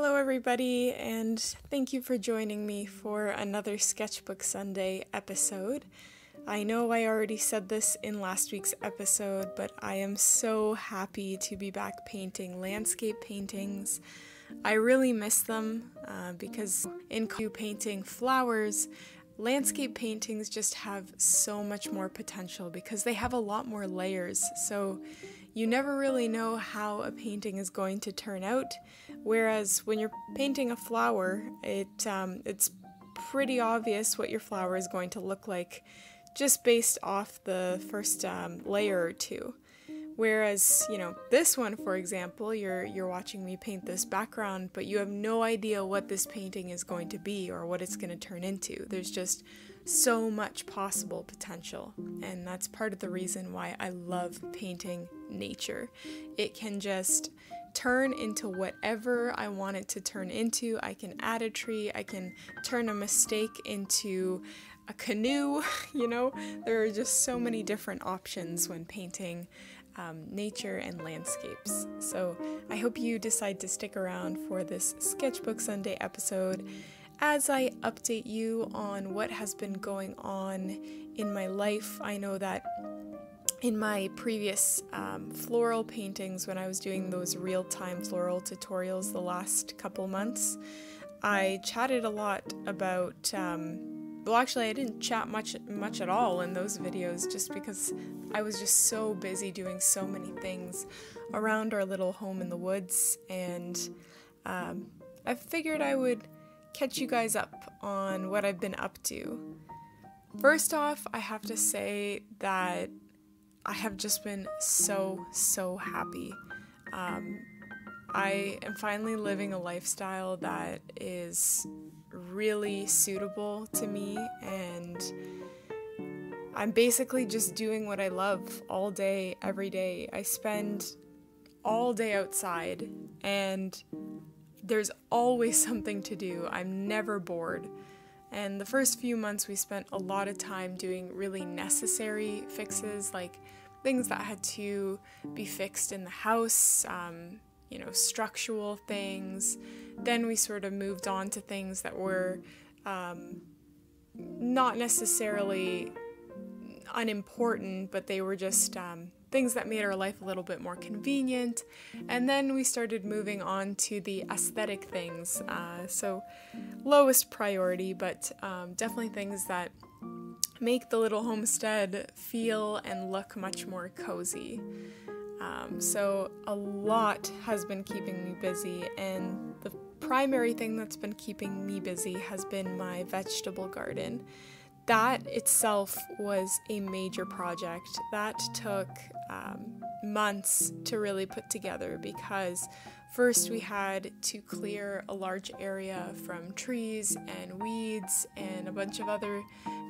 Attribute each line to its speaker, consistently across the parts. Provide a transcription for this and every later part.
Speaker 1: Hello, everybody, and thank you for joining me for another Sketchbook Sunday episode. I know I already said this in last week's episode, but I am so happy to be back painting landscape paintings. I really miss them uh, because in painting flowers, landscape paintings just have so much more potential because they have a lot more layers. So you never really know how a painting is going to turn out. Whereas when you're painting a flower, it um, it's pretty obvious what your flower is going to look like just based off the first um, layer or two. Whereas, you know, this one, for example, you're you're watching me paint this background, but you have no idea what this painting is going to be or what it's going to turn into. There's just so much possible potential, and that's part of the reason why I love painting nature. It can just turn into whatever I want it to turn into. I can add a tree, I can turn a mistake into a canoe, you know? There are just so many different options when painting um, nature and landscapes. So I hope you decide to stick around for this Sketchbook Sunday episode as I update you on what has been going on in my life. I know that in my previous um, floral paintings, when I was doing those real time floral tutorials the last couple months, I chatted a lot about. Um, well, actually, I didn't chat much much at all in those videos, just because I was just so busy doing so many things around our little home in the woods, and um, I figured I would catch you guys up on what I've been up to. First off, I have to say that I have just been so, so happy. Um, I am finally living a lifestyle that is really suitable to me, and I'm basically just doing what I love all day, every day. I spend all day outside, and there's always something to do. I'm never bored. And the first few months, we spent a lot of time doing really necessary fixes, like things that had to be fixed in the house, um, you know, structural things. Then we sort of moved on to things that were um, not necessarily unimportant, but they were just um, things that made our life a little bit more convenient. And then we started moving on to the aesthetic things. Uh, so, lowest priority, but um, definitely things that make the little homestead feel and look much more cozy. Um, so, a lot has been keeping me busy, and the primary thing that's been keeping me busy has been my vegetable garden that itself was a major project that took um, months to really put together because first we had to clear a large area from trees and weeds and a bunch of other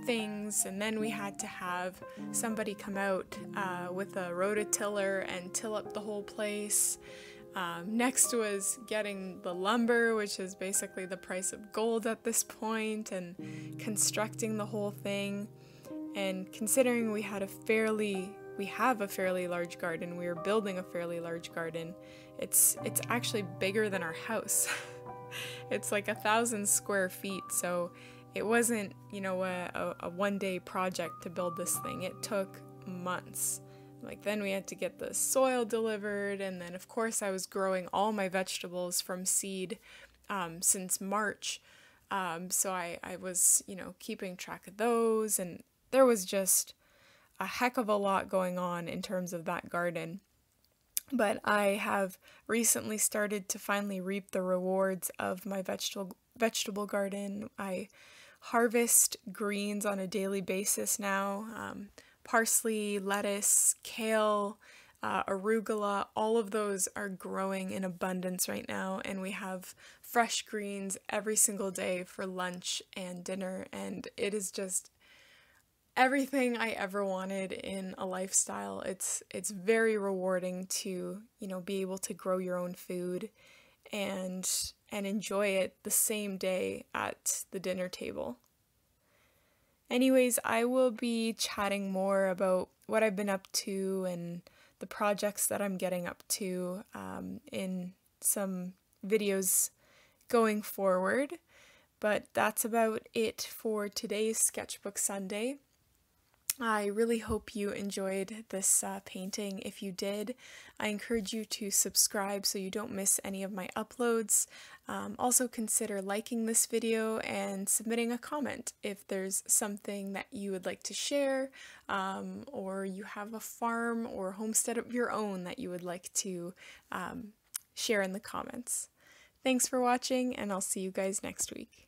Speaker 1: things, and then we had to have somebody come out uh, with a rototiller and till up the whole place. Um, next was getting the lumber, which is basically the price of gold at this point, and constructing the whole thing. And considering we had a fairly, we have a fairly large garden, we are building a fairly large garden. It's it's actually bigger than our house. it's like a thousand square feet, so it wasn't you know a, a, a one day project to build this thing. It took months. Like, then we had to get the soil delivered, and then, of course, I was growing all my vegetables from seed um, since March. Um, so I, I was, you know, keeping track of those, and there was just a heck of a lot going on in terms of that garden. But I have recently started to finally reap the rewards of my vegetable vegetable garden. I harvest greens on a daily basis now. Um, parsley, lettuce, kale, uh, arugula, all of those are growing in abundance right now, and we have fresh greens every single day for lunch and dinner, and it is just everything I ever wanted in a lifestyle. It's it's very rewarding to, you know, be able to grow your own food and and enjoy it the same day at the dinner table. Anyways, I will be chatting more about what I've been up to and the projects that I'm getting up to um, in some videos going forward. But that's about it for today's Sketchbook Sunday. I really hope you enjoyed this uh, painting. If you did, I encourage you to subscribe so you don't miss any of my uploads. Um, also consider liking this video and submitting a comment if there's something that you would like to share um, or you have a farm or homestead of your own that you would like to um, share in the comments. Thanks for watching and I'll see you guys next week.